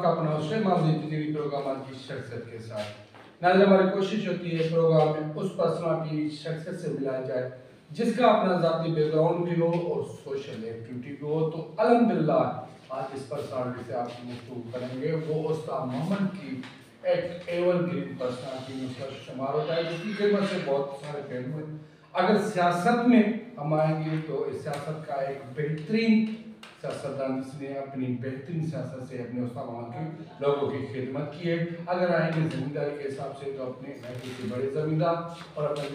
आपका अपना सुलेमान ज़िंदगी प्रोग्राम की शख्सियत के साथ। नाज़ हमारी कोशिश होती है प्रोग्राम में उस पर्सनालिटी शख्सियत से मिलाया जाए, जिसका अपना ज़ाती बैकग्राउंड भी हो और सोशल एक्टिविटी भी हो। तो अल्हम्दुलिल्लाह, आज इस पर्सनालिटी से आप गुफ्तु करेंगे। वो उस्ताद मोहम्मद की एक एवर ग्रीन पर्सनालिटी में उसका शुमार होता है, जिसकी खिदमत से बहुत सारे पहलू हैं अगर सियासत में हम आएँगे तो इस सियासत का एक बेहतरीन सियासतदान जिसने अपनी बेहतरीन सियासत से अपने मोहम्मद के लोगों की खिदमत की है। अगर आएँगे ज़मींदारी के हिसाब से तो अपने महल के बड़े ज़मींदार और अपने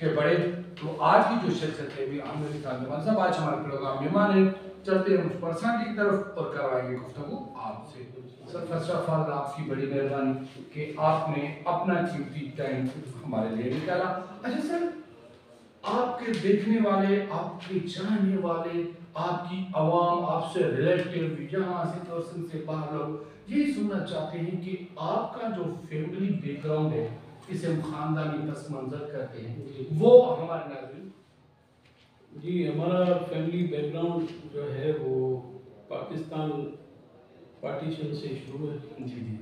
के बड़े तो आज की जो शख्सियत है भी अली खान जमान साहब आज हमारे प्रोग्राम मेहमान हैं। चलते हैं उस पर्सनालिटी की तरफ़ और करवाएँगे गुफ्तगू आपसे। सर, फ़र्स्ट ऑफ़ ऑल, आपकी बड़ी मेहरबानी कि आपने अपना कीमती टाइम हमारे लिए निकाला। अच्छा सर आपके देखने वाले आपके जानने वाले आपकी आवाम आपसे रिलेटिव यहाँ से पर्सन से बाहर लोग यही सुनना चाहते हैं कि आपका जो फैमिली बैकग्राउंड है इसे हम खानदानी पस मंजर करते हैं। वो हमारे नाज़रीन। जी हमारा फैमिली बैकग्राउंड जो है वो पाकिस्तान पार्टीशन से शुरू है। जी जी।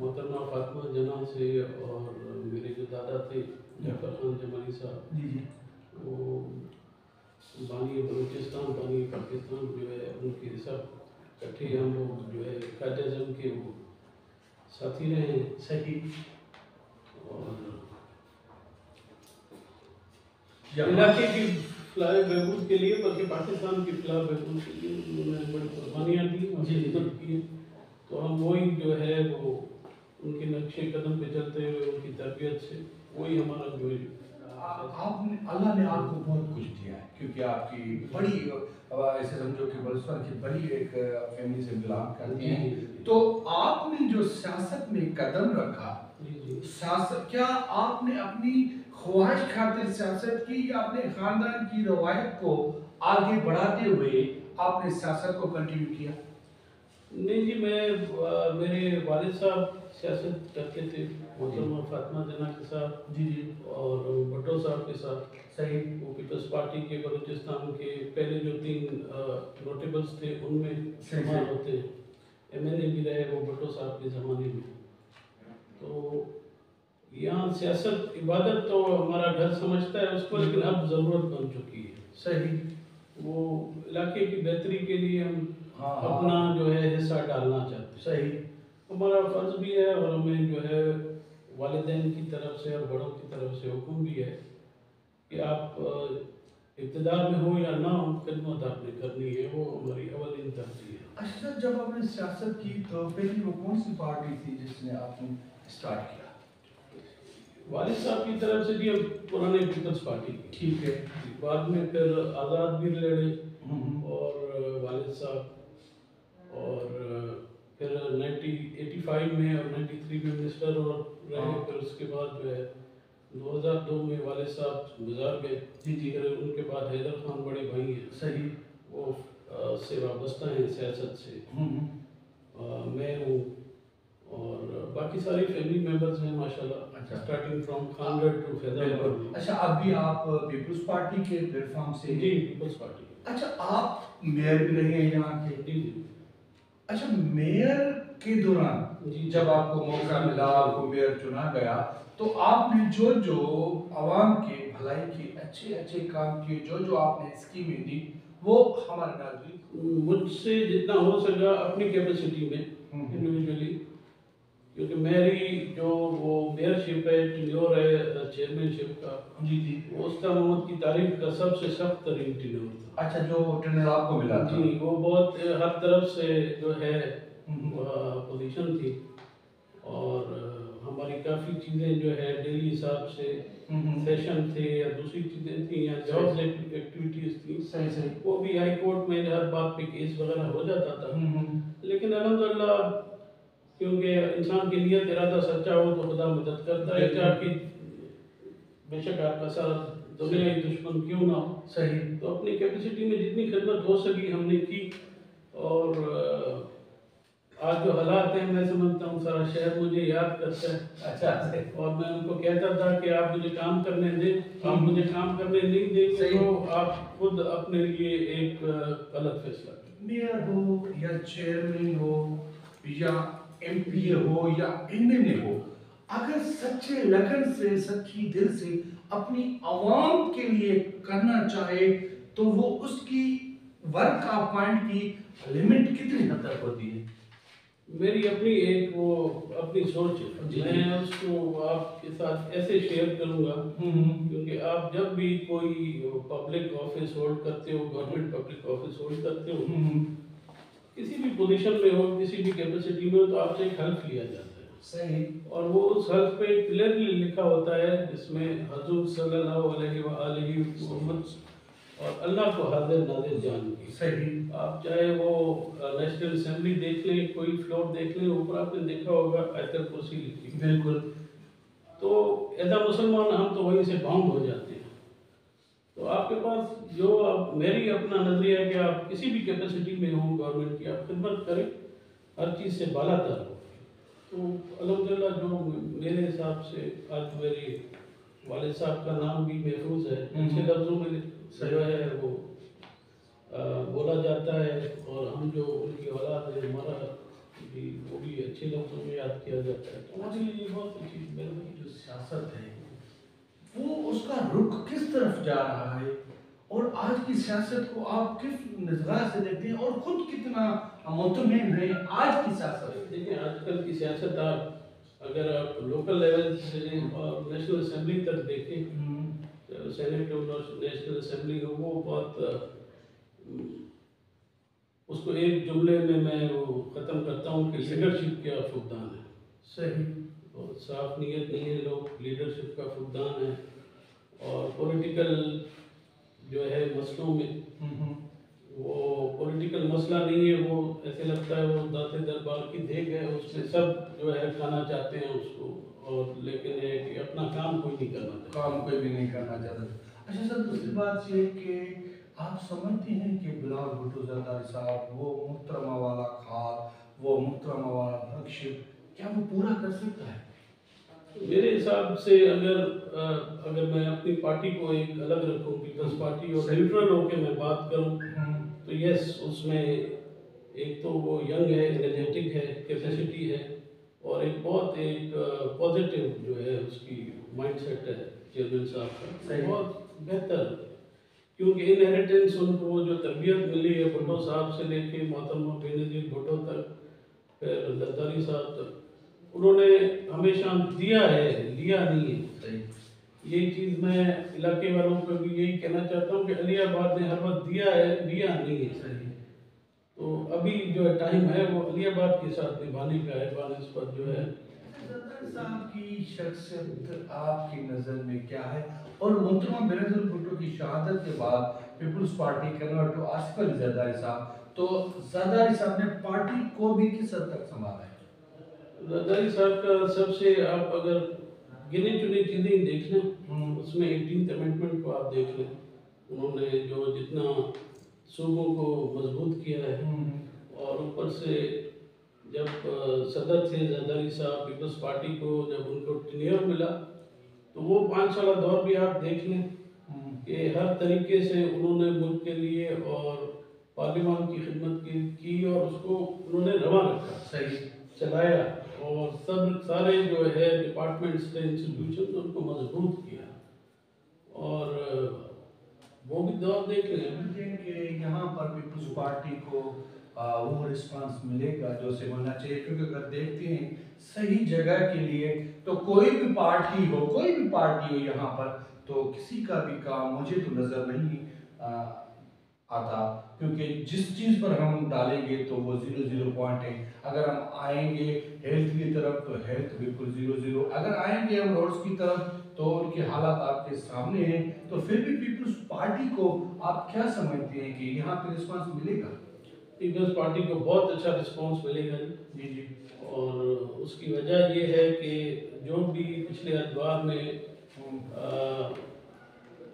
मोहतरमा फातिमा जना से और मेरे जो दादा थे ज़फ़र खान जमाली साहब। जी जी। वो बानी बलूचिस्तान बानी पाकिस्तान जो है उनके सब इकट्ठे हम लोग जो है काजाजम के वो साथी रहे हैं सही और इलाके की फ्लाई बहबूद के लिए बल्कि पाकिस्तान की फ्लाई बहबूद के लिए उन्होंने बड़ी कुर्बानियाँ दी जी। मदद की है तो हम वही जो है वो उनके नक्शे कदम पे चलते हुए उनकी तरबियत से वही हमारा जो है आपने अल्लाह ने आपको बहुत कुछ दिया है क्योंकि आपकी बड़ी ऐसे समझो कि बलुस्तान की बड़ी एक फैमिली से बिलोंग करती हैं। तो आपने जो सियासत में कदम रखा सियासत क्या आपने अपनी ख्वाहिश खातिर सियासत की या अपने खानदान की रवायत को आगे बढ़ाते हुए आपने सियासत को कंटिन्यू किया? नहीं जी मैं आ, मेरे वालिद साहब सियासत करते थे। मोहतरमा फातिमा जना के साथ जी जी और भट्टो साहब के साथ सही वो पीपल्स पार्टी के बलूचिस्तान के पहले जो तीन नोटेबल्स थे उनमें शुमार होते। एम एन ए भी रहे वो भट्टो साहब के ज़माने में। तो यहाँ सियासत इबादत तो हमारा घर समझता है उसको लेकिन अब ज़रूरत बन चुकी है। सही वो इलाके की बेहतरी के लिए हम हाँ, हाँ। अपना जो है हिस्सा डालना चाहते सही। हमारा फ़र्ज़ भी है और हमें जो है वालदेन की तरफ़ से और बड़ों की तरफ़ से हुक्म भी है कि आप इब्तदार में हो या ना हो खिदमत आपने करनी है वो हमारी अवलिन तरजीह है। अच्छा जब आपने सियासत की तो पहली वो कौन सी पार्टी थी जिसने आपने स्टार्ट किया? वालिद साहब की तरफ़ से भी हम पुराने पीपल्स पार्टी ठीक है। बाद में फिर आज़ाद भी लड़े हम्म, और अ, वालिद साहब और फिर 1985 में और 93 में मिनिस्टर और रहे हाँ। फिर उसके बाद जो है 2002 में वालिद साहब गुजार गए। जी जी। फिर उनके बाद हैदर खान बड़े भाई हैं। सही। वो से वाबस्ता हैं सियासत से। हम्म, अ, मैं हूँ और बाकी सारी फैमिली मेंबर्स हैं माशाल्लाह। अच्छा। Starting from Khangarh to Faizabad अच्छा अभी आप पीपल्स पार्टी के प्लेटफॉर्म से जी पीपल्स पार्टी अच्छा आप मेयर भी रहे हैं यहाँ के। जी जी। अच्छा मेयर के दौरान। जब आपको मौका मिला आपको मेयर चुना गया तो आपने जो जो आवाम के भलाई के अच्छे अच्छे काम किए जो जो आपने स्कीमें दी वो हमारे नागरिक मुझसे जितना हो सका अपनी कैपेसिटी में हम्म। इंडिविजुअली क्योंकि मेरी जो वो मेयरशिप है टिन्योर है चेयरमैनशिप का जी जी। वो उस्ता मोहम्मद की तारीफ़ का सबसे सख्त तरीन टिन्योर था। अच्छा जो टेंडर आपको मिला था? जी वो बहुत हर तरफ़ से जो है हम्म। पोजीशन थी। और हमारी काफ़ी चीज़ें जो है डेली हिसाब से हम्म। सेशन थे या दूसरी चीज़ें थी या जॉब एक्टिविटीज़ थी सही सही। वो भी हाई कोर्ट में हर बात पे केस वगैरह हो जाता था। हम्म। लेकिन अल्हम्दुलिल्लाह क्योंकि इंसान की नीयत इरादा सच्चा हो तो खुदा मदद करता है। कि आपकी बेशक आपका सारा दुनियाई दुश्मन क्यों ना हो। सही। तो अपनी कैपेसिटी में जितनी खिदमत हो सकी हमने की। और आज जो हालात हैं मैं समझता हूँ सारा शहर मुझे याद करता है। अच्छा और मैं उनको कहता था कि आप मुझे काम करने दें आप मुझे काम करने नहीं देंगे सही। तो आप खुद अपने लिए एक गलत फैसला मेयर हो या चेयरमैन हो या एमपीए हो या एमएनए हो अगर सच्चे लगन से सच्ची दिल से अपनी आवाम के लिए करना चाहे तो वो उसकी वर्क का पॉइंट की लिमिट कितनी हद तक होती है? मेरी अपनी एक वो अपनी सोच मैं उसको आपके साथ ऐसे शेयर करूँगा क्योंकि आप जब भी कोई पब्लिक ऑफ़िस होल्ड करते हो गवर्नमेंट पब्लिक ऑफ़िस होल्ड करते हो किसी भी पोजीशन में हो किसी भी कैपेसिटी में हो तो आपसे एक हेल्प लिया जाता है। सही। और वो उस हेल्प पे क्लियरली लिखा होता है जिसमें हजूर सल्लल्लाहु अलैहि मोहम्मद और अल्लाह को हाजिर नाजिर जान की। सही। आप चाहे वो नेशनल असेंबली देख लें कोई फ्लोर देख लें ऊपर आपने देखा होगा आयतल कुर्सी लिखी। बिल्कुल। तो एज मुसलमान हम तो वहीं से बाउंड हो जाते हैं। तो आपके पास जो आप मेरी अपना नज़रिया है कि आप किसी भी कैपेसिटी में हो गवर्नमेंट की आप खिदमत करें हर चीज़ से बालातर हो। तो अलहमदिल्ला जो मेरे हिसाब से आज मेरे वालिद साहब का नाम भी महफूज है अच्छे लफ्ज़ों में जो है वो आ, बोला जाता है और हम जो उनकी औलाद है हमारा भी वो भी अच्छे लफ्ज़ों में याद किया जाता है। तो मुझे ये बहुत अच्छी मेरी जो सियासत है वो उसका रुख किस तरफ़ जा रहा है? और आज की सियासत को आप किस नजरा से देखते हैं? और खुद कितना मुतमिन है आज की सियासत? देखिए आजकल की सियासत आप अगर आप लोकल लेवल से नेशनल असेंबली तक देखें सेनेट और नेशनल असेंबली को वो बहुत उसको एक जुमले में मैं वो ख़त्म करता हूँ कि लीडरशिप का फुकदान है। सही। और साफ़ नीयत नहीं है लोग लीडरशिप का फुकदान है। और पॉलिटिकल जो है मसलों में वो पॉलिटिकल मसला नहीं है वो ऐसे लगता है वो दाते दरबार की देख है उसमें सब जो है खाना चाहते हैं उसको और लेकिन है कि अपना काम कोई नहीं करना चाहता। काम कोई भी नहीं करना चाहता। अच्छा सर दूसरी बात ये कि आप समझते हैं कि बिलाल भुट्टो जरदारी साहब वो मुहतरमा वाला खाल वो मुहतरमा वाला नक्शिप क्या वो पूरा कर सकता है? मेरे हिसाब से अगर अगर मैं अपनी पार्टी को एक अलग रखूँ पीपल्स पार्टी और न्यूट्रल होकर मैं बात करूँ तो यस उसमें एक तो वो यंग है एनर्जेटिक है कैपेसिटी है और एक बहुत एक पॉजिटिव जो है उसकी माइंडसेट है चेयरमैन साहब का। बहुत बेहतर। क्योंकि इनहेरिटेंस उनको जो तरबियत मिली है भुट्टो साहब से लेके मोहतरमा बेनजीर भुट्टो तक फिर जरदारी साहब तक उन्होंने हमेशा दिया है, लिया नहीं है। यही चीज़ मैं इलाके वालों को भी यही कहना चाहता हूँ कि अलियाबाद ने हर वक्त दिया है, लिया नहीं है। सही तो अभी जो है टाइम है, वो अलियाबाद के साथ निभाने का है बानस्पत जो है। साहब की शख्सियत आपकी नज़र में क्या है? और मोहतरमा बेनजीर भुट्टो की शहादत के बाद peoples party convert to Asif Ali Zardari साहब। तो जरदारी साहब ने पार्टी को भी किस हद तक संभाला है? जरदारी साहब का सबसे आप अगर गिने चुने चीज़ें देख लें उसमें एटीन अमेंडमेंट को आप देख लें। उन्होंने जो जितना सूबों को मज़बूत किया है और ऊपर से जब सदर थे जरदारी साहब पीपल्स पार्टी को जब उनको टेन्योर मिला तो वो पाँच साल दौर भी आप देख लें कि हर तरीके से उन्होंने मुल्क के लिए और पार्लियामान की खिदमत की, की और उसको उन्होंने रवा रखा सही। चलाया। और सब सारे जो है डिपार्टमेंट्स थे इंस्टीट्यूशन उनको मज़बूत किया। और वो भी दौर देख समझते हैं। कि यहाँ पर पीपल्स पार्टी को वो रिस्पांस मिलेगा जो से मिलना चाहिए। क्योंकि अगर देखते हैं सही जगह के लिए तो कोई भी पार्टी हो कोई भी पार्टी हो यहाँ पर तो किसी का भी काम मुझे तो नज़र नहीं आ, आता। क्योंकि जिस चीज़ पर हम डालेंगे तो वो ज़ीरो ज़ीरो पॉइंट है। अगर हम आएँगे हेल्थ की तरफ़ तो हेल्थ बिल्कुल ज़ीरो ज़ीरो। अगर आएँगे हम रोड्स की तरफ़ तो उनके हालात आपके सामने हैं। तो फिर भी पीपल्स पार्टी को आप क्या समझते हैं कि यहाँ पे रिस्पांस मिलेगा? पीपल्स पार्टी को बहुत अच्छा रिस्पांस मिलेगा जी। जी और उसकी वजह ये है कि जो भी पिछले अखबार में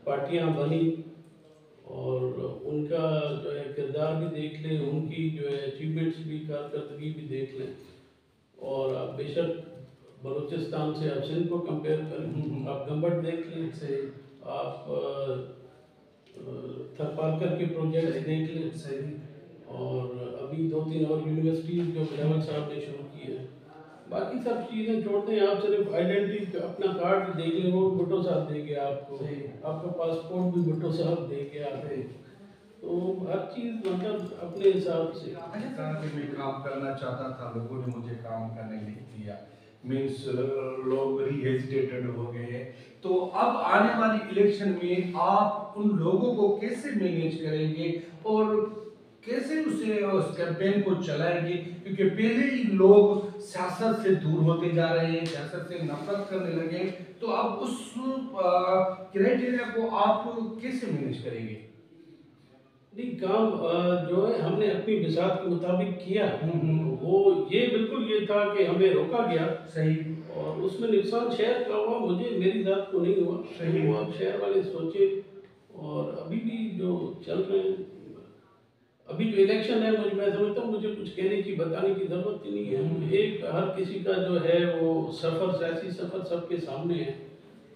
पार्टियाँ बनी और उनका जो है किरदार भी देख लें उनकी जो है अचीवमेंट्स भी कारकर्दगी भी देख लें। और आप बेशक बलूचिस्तान से आप सिंध को कंपेयर। करें आप गंबट देख लें से आप थरपालकर के प्रोजेक्ट देख लें सही। और अभी दो तीन और यूनिवर्सिटीज जो बिलावल साहब ने शुरू की है बाकी सब चीज़ें छोड़ते हैं। आप सिर्फ़ आइडेंटिटी अपना कार्ड देंगे वो भी भुट्टो साहब देंगे आपको। सही। आपका पासपोर्ट भी भुट्टो साहब देंगे आपको। तो हर चीज़ मतलब अपने हिसाब से। अच्छा कहा कि मैं काम करना चाहता था लोगों ने मुझे काम करने नहीं दिया। मीन्स लोग हेजिटेटेड हो गए तो अब आने वाली इलेक्शन में आप उन लोगों को कैसे मैनेज करेंगे और कैसे उसे उस कैंपेन को चलाएँगे? क्योंकि पहले ही लोग सियासत से दूर होते जा रहे हैं सियासत से नफरत करने लगे तो अब उस क्राइटेरिया को आप कैसे मैनेज करेंगे नहीं काम जो है हमने अपनी बिसात के मुताबिक किया हम्म। वो ये बिल्कुल ये था कि हमें रोका गया सही और उसमें नुकसान शहर का हुआ मुझे मेरी जात को नहीं हुआ सही। अब शहर वाले सोचे और अभी भी जो चल रहे हैं अभी जो इलेक्शन है मुझे मैं समझता हूँ मुझे कुछ कहने की बताने की ज़रूरत ही नहीं हम्म। है एक हर किसी का जो है वो सफ़र सियासी सफ़र सबके सामने है।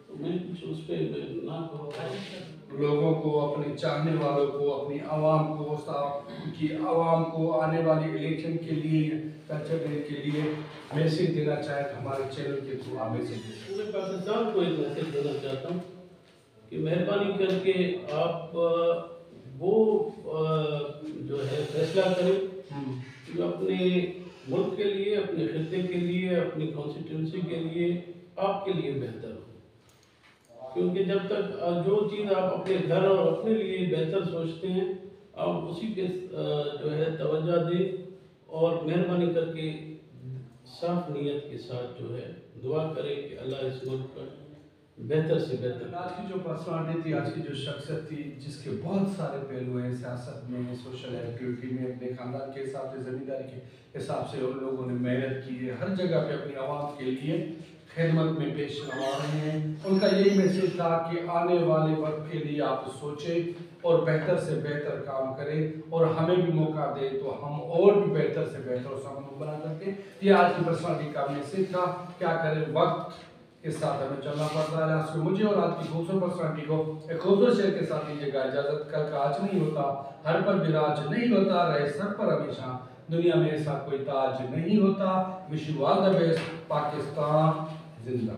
तो मैं कुछ उस पर ना करूँ। लोगों को अपने चाहने वालों को अपनी आवाम को सा- की आवाम को आने वाली इलेक्शन के लिए कल्चर डे के लिए मैसेज देना चाहे तो हमारे चैनल के थ्रू आप मैसेज दें पूरे पाकिस्तान को एक मैसेज देना चाहता हूँ कि मेहरबानी करके आप वो जो है फैसला करें। जो अपने मुल्क के लिए अपने खत्े के लिए अपनी कॉन्स्टिट्यूंसी के लिए आपके लिए बेहतर हो। क्योंकि जब तक जो चीज़ आप अपने घर और अपने लिए बेहतर सोचते हैं आप उसी अ, जो है तवज्जो दें और मेहरबानी करके साफ़ नीयत के साथ जो है दुआ करें कि अल्लाह इस मुल्क पर बेहतर से बेहतर। आज की जो पर्सनालिटी थी आज की जो शख्सियत थी, जिसके बहुत सारे पहलू हैं सियासत में सोशल एक्टिविटी में, अपने खानदान के हिसाब से, ज़मींदारी के हिसाब से उन लोगों ने मेहनत की है, हर जगह पे अपनी आवाम के लिए खिदमत में पेश नवा रहे हैं। उनका यही मैसेज था कि आने वाले वक्त के लिए आप सोचें और बेहतर से बेहतर काम करें, और हमें भी मौका दें तो हम और भी बेहतर से बेहतर सामान बना सकें ये आज की पर्सनालिटी का मैसेज था, क्या करें, वक्त के साथ हमें चलना पड़ता है। आज मुझे और आज की खूबसूरत पर्सनालिटी को एक खूबसूरत शेर के साथ दीजिएगा। इजाज़त कल का आज नहीं होता, हर पर विराज नहीं होता, रहे सर पर हमेशा। दुनिया में ऐसा कोई ताज नहीं होता। Wish you all the best Pakistan, ज़िंदा।